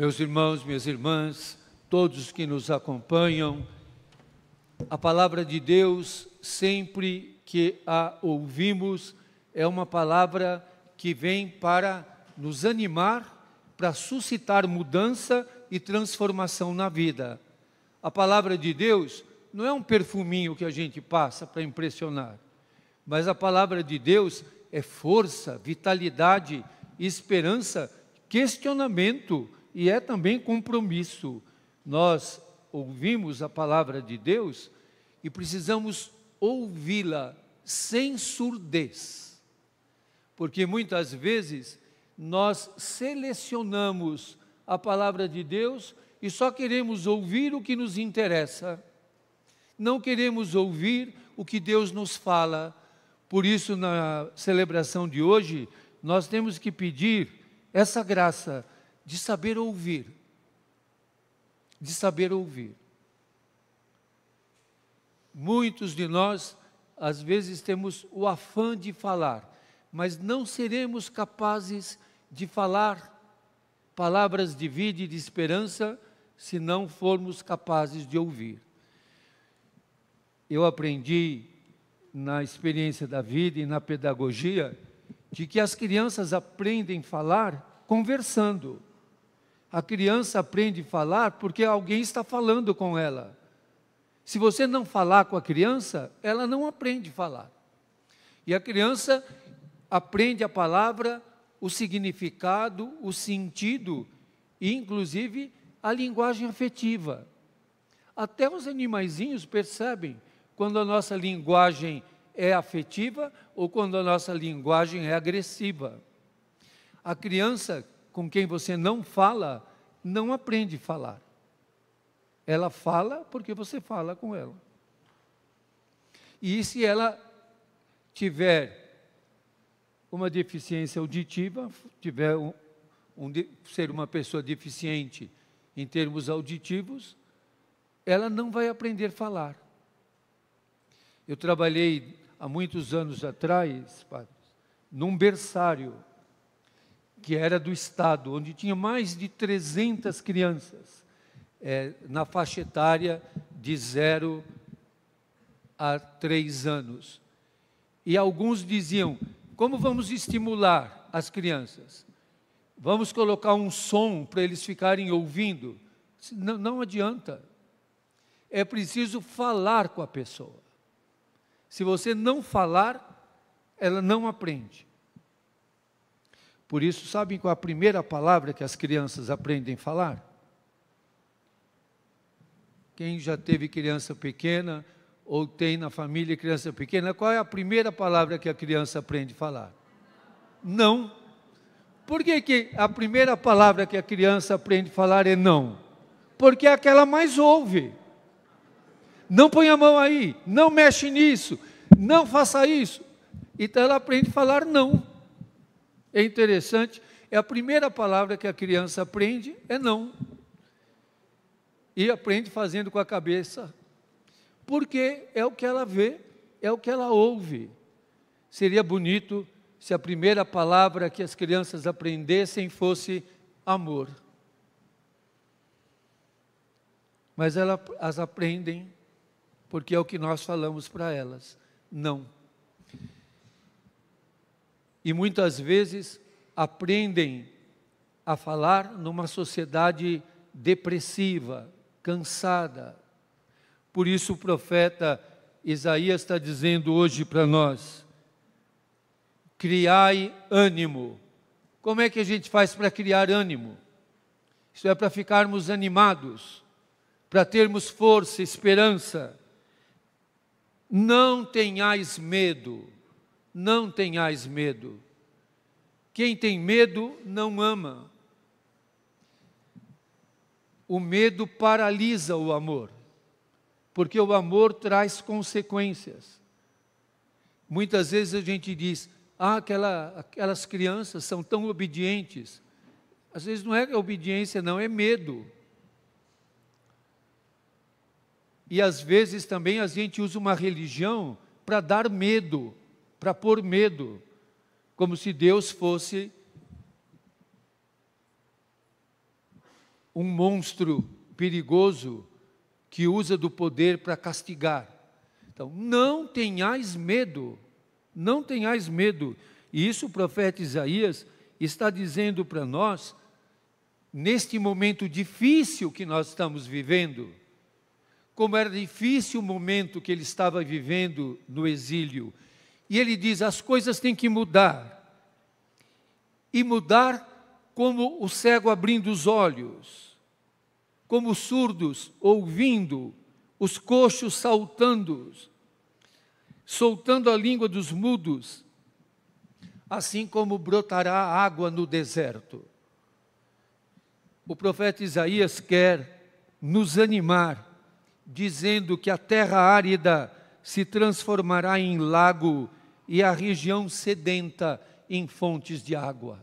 Meus irmãos, minhas irmãs, todos que nos acompanham, a palavra de Deus, sempre que a ouvimos, é uma palavra que vem para nos animar, para suscitar mudança e transformação na vida. A palavra de Deus não é um perfuminho que a gente passa para impressionar, mas a palavra de Deus é força, vitalidade, esperança, questionamento e é também compromisso. Nós ouvimos a palavra de Deus e precisamos ouvi-la sem surdez. Porque muitas vezes nós selecionamos a palavra de Deus e só queremos ouvir o que nos interessa. Não queremos ouvir o que Deus nos fala. Por isso, na celebração de hoje, nós temos que pedir essa graça de saber ouvir. De saber ouvir. Muitos de nós, às vezes, temos o afã de falar, mas não seremos capazes de falar palavras de vida e de esperança se não formos capazes de ouvir. Eu aprendi na experiência da vida e na pedagogia de que as crianças aprendem a falar conversando. A criança aprende a falar porque alguém está falando com ela. Se você não falar com a criança, ela não aprende a falar. E a criança aprende a palavra, o significado, o sentido e, inclusive, a linguagem afetiva. Até os animaizinhos percebem quando a nossa linguagem é afetiva ou quando a nossa linguagem é agressiva. A criança com quem você não fala, não aprende a falar. Ela fala porque você fala com ela. E se ela tiver uma deficiência auditiva, tiver um, um, ser uma pessoa deficiente em termos auditivos, ela não vai aprender a falar. Eu trabalhei há muitos anos atrás, padres, num berçário que era do Estado, onde tinha mais de 300 crianças é, na faixa etária de 0 a 3 anos. E alguns diziam: como vamos estimular as crianças? Vamos colocar um som para eles ficarem ouvindo? Não, não adianta. É preciso falar com a pessoa. Se você não falar, ela não aprende. Por isso, sabem qual a primeira palavra que as crianças aprendem a falar? Quem já teve criança pequena ou tem na família criança pequena, qual é a primeira palavra que a criança aprende a falar? Não. Por que, que a primeira palavra que a criança aprende a falar é não? Porque é aquela mais ouve. Não põe a mão aí, não mexe nisso, não faça isso. Então ela aprende a falar não. É interessante, é a primeira palavra que a criança aprende é não e aprende fazendo com a cabeça, porque é o que ela vê, é o que ela ouve. Seria bonito se a primeira palavra que as crianças aprendessem fosse amor. Mas elas as aprendem porque é o que nós falamos para elas, não. E muitas vezes aprendem a falar numa sociedade depressiva, cansada. Por isso o profeta Isaías está dizendo hoje para nós: criai ânimo. Como é que a gente faz para criar ânimo? Isso é para ficarmos animados, para termos força, esperança. Não tenhais medo, não tenhais medo. Quem tem medo não ama. O medo paralisa o amor, porque o amor traz consequências. Muitas vezes a gente diz: ah, aquela, aquelas crianças são tão obedientes. Às vezes não é obediência, não, é medo. E às vezes também a gente usa uma religião para dar medo, para pôr medo, como se Deus fosse um monstro perigoso que usa do poder para castigar. Então, não tenhais medo, não tenhais medo. E isso o profeta Isaías está dizendo para nós, neste momento difícil que nós estamos vivendo, como era difícil o momento que ele estava vivendo no exílio. E ele diz: as coisas têm que mudar. E mudar como o cego abrindo os olhos, como os surdos ouvindo, os coxos saltando, soltando a língua dos mudos, assim como brotará água no deserto. O profeta Isaías quer nos animar, dizendo que a terra árida se transformará em lago e a região sedenta em fontes de água.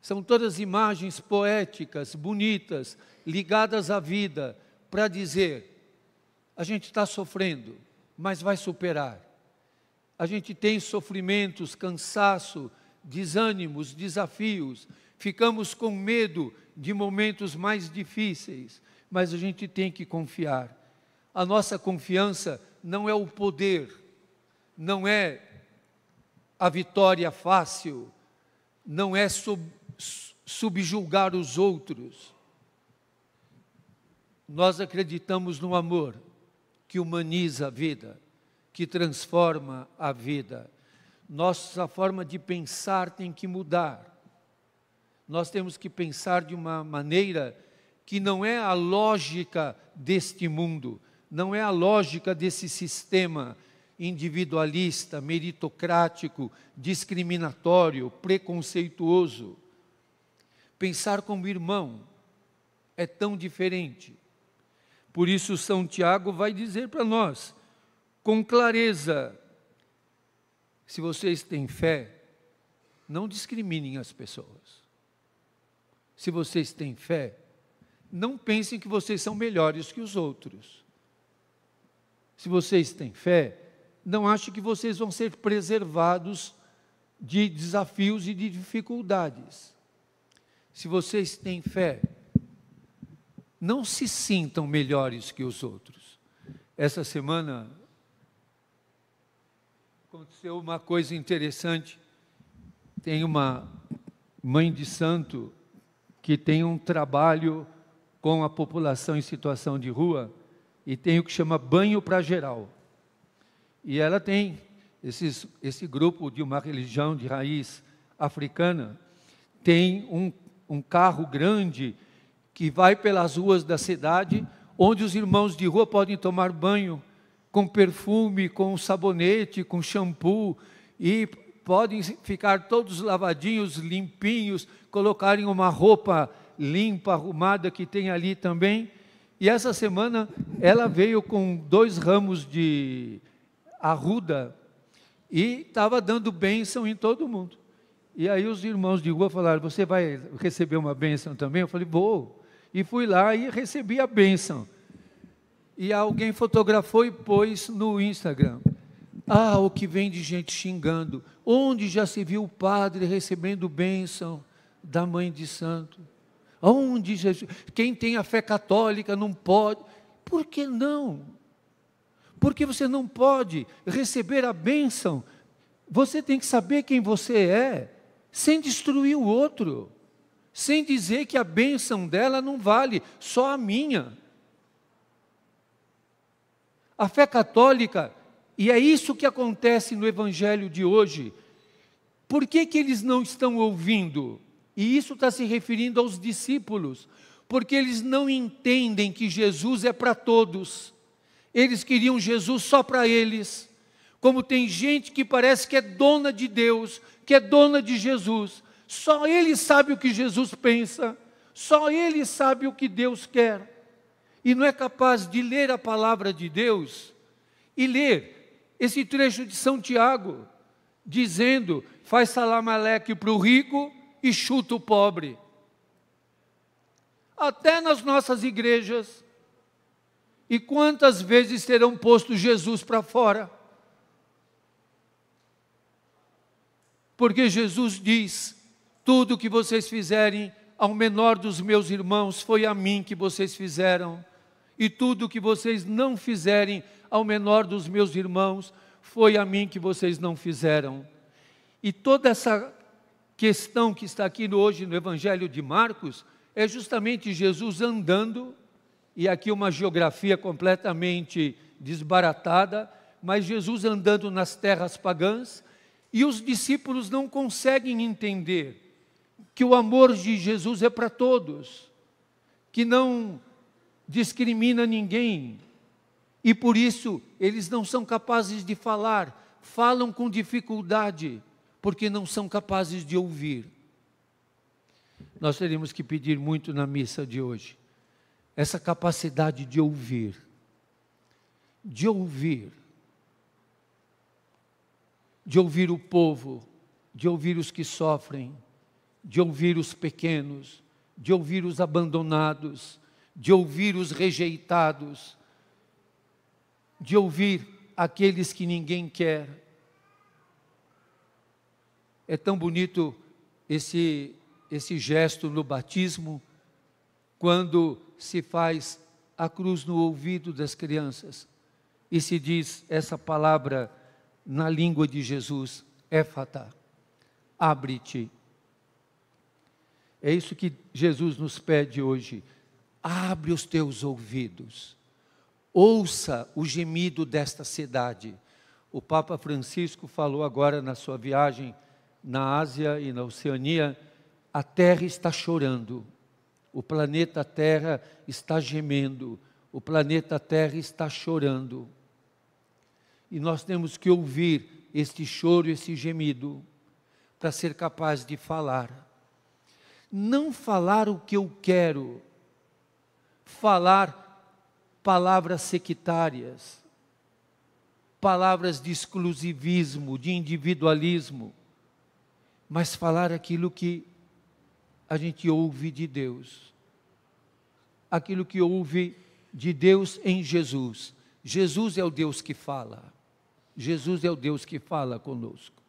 São todas imagens poéticas, bonitas, ligadas à vida, para dizer: a gente está sofrendo, mas vai superar. A gente tem sofrimentos, cansaço, desânimos, desafios, ficamos com medo de momentos mais difíceis, mas a gente tem que confiar. A nossa confiança não é o poder, não é a vitória fácil, não é sub, subjulgar os outros. Nós acreditamos no amor que humaniza a vida, que transforma a vida. Nossa forma de pensar tem que mudar. Nós temos que pensar de uma maneira que não é a lógica deste mundo, não é a lógica desse sistema individualista, meritocrático, discriminatório, preconceituoso. Pensar como irmão é tão diferente. Por isso, São Tiago vai dizer para nós, com clareza: se vocês têm fé, não discriminem as pessoas. Se vocês têm fé, não pensem que vocês são melhores que os outros. Se vocês têm fé, não ache que vocês vão ser preservados de desafios e de dificuldades. Se vocês têm fé, não se sintam melhores que os outros. Essa semana aconteceu uma coisa interessante. Tem uma mãe de santo que tem um trabalho com a população em situação de rua e tem o que chama banho para geral. E ela tem esses, esse grupo de uma religião de raiz africana, tem um, um carro grande que vai pelas ruas da cidade, onde os irmãos de rua podem tomar banho com perfume, com sabonete, com shampoo, e podem ficar todos lavadinhos, limpinhos, colocarem uma roupa limpa, arrumada que tem ali também. E essa semana ela veio com dois ramos de arruda e estava dando bênção em todo mundo. E aí os irmãos de rua falaram: Você vai receber uma bênção também? Eu falei: Vou. E fui lá e recebi a bênção. E alguém fotografou e pôs no Instagram. Ah, o que vem de gente xingando. Onde já se viu o padre recebendo bênção da mãe de santo? Onde Jesus? Quem tem a fé católica não pode. Por que não? Porque você não pode receber a bênção. Você tem que saber quem você é, sem destruir o outro, sem dizer que a bênção dela não vale, só a minha. A fé católica, e é isso que acontece no Evangelho de hoje. Por que, que eles não estão ouvindo? E isso está se referindo aos discípulos, porque eles não entendem que Jesus é para todos. Eles queriam Jesus só para eles. Como tem gente que parece que é dona de Deus, que é dona de Jesus. Só ele sabe o que Jesus pensa. Só ele sabe o que Deus quer. E não é capaz de ler a palavra de Deus e ler esse trecho de São Tiago, dizendo: faz salamaleque para o rico e chuta o pobre. Até nas nossas igrejas, e quantas vezes terão posto Jesus para fora? Porque Jesus diz: tudo que vocês fizerem ao menor dos meus irmãos, foi a mim que vocês fizeram. E tudo que vocês não fizerem ao menor dos meus irmãos, foi a mim que vocês não fizeram. E toda essa questão que está aqui hoje no Evangelho de Marcos é justamente Jesus andando, e aqui uma geografia completamente desbaratada, mas Jesus andando nas terras pagãs, e os discípulos não conseguem entender que o amor de Jesus é para todos, que não discrimina ninguém, e por isso eles não são capazes de falar, falam com dificuldade, porque não são capazes de ouvir. Nós teremos que pedir muito na missa de hoje, essa capacidade de ouvir, de ouvir, de ouvir o povo, de ouvir os que sofrem, de ouvir os pequenos, de ouvir os abandonados, de ouvir os rejeitados, de ouvir aqueles que ninguém quer. É tão bonito esse, esse gesto no batismo, quando se faz a cruz no ouvido das crianças e se diz essa palavra na língua de Jesus, éfata, abre-te. É isso que Jesus nos pede hoje. Abre os teus ouvidos, ouça o gemido desta cidade. O Papa Francisco falou agora na sua viagem na Ásia e na Oceania: a terra está chorando, o planeta Terra está gemendo, o planeta Terra está chorando. E nós temos que ouvir este choro, esse gemido, para ser capaz de falar. Não falar o que eu quero, falar palavras sectárias, palavras de exclusivismo, de individualismo, mas falar aquilo que a gente ouve de Deus, aquilo que ouve de Deus em Jesus. Jesus é o Deus que fala, Jesus é o Deus que fala conosco.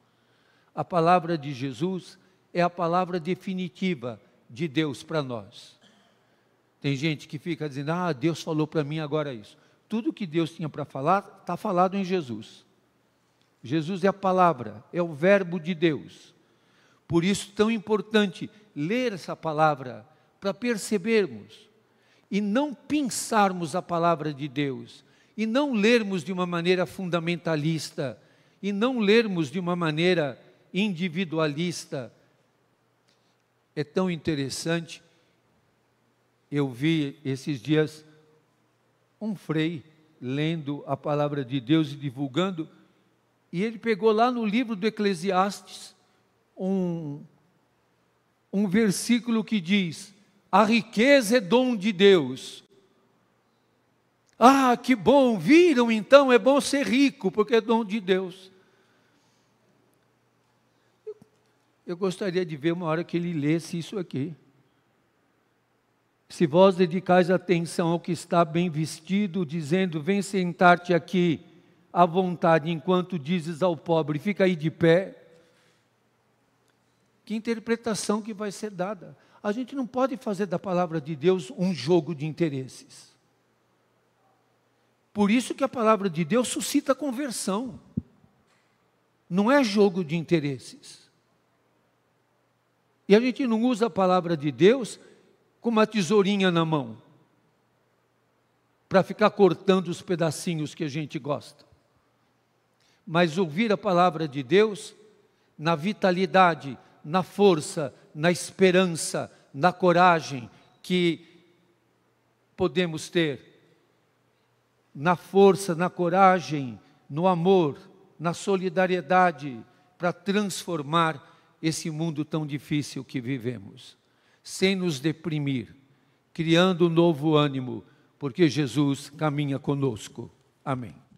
A palavra de Jesus é a palavra definitiva de Deus para nós. Tem gente que fica dizendo: Ah, Deus falou para mim agora isso. Tudo que Deus tinha para falar está falado em Jesus. Jesus é a palavra, é o Verbo de Deus. Por isso, tão importante ler essa palavra para percebermos e não pensarmos a palavra de Deus, e não lermos de uma maneira fundamentalista, e não lermos de uma maneira individualista, é tão interessante. Eu vi esses dias um frei lendo a palavra de Deus e divulgando, e ele pegou lá no livro do Eclesiastes um, um versículo que diz: A riqueza é dom de Deus. Ah, que bom, viram então, é bom ser rico, porque é dom de Deus. Eu gostaria de ver uma hora que ele lesse isso aqui. Se vós dedicais atenção ao que está bem vestido, dizendo: Vem sentar-te aqui à vontade, enquanto dizes ao pobre: Fica aí de pé. Que interpretação que vai ser dada? A gente não pode fazer da palavra de Deus um jogo de interesses. Por isso que a palavra de Deus suscita conversão. Não é jogo de interesses. E a gente não usa a palavra de Deus com uma tesourinha na mão, para ficar cortando os pedacinhos que a gente gosta. Mas ouvir a palavra de Deus na vitalidade, na força, na esperança, na coragem que podemos ter, na força, na coragem, no amor, na solidariedade, para transformar esse mundo tão difícil que vivemos, sem nos deprimir, criando um novo ânimo, porque Jesus caminha conosco. Amém.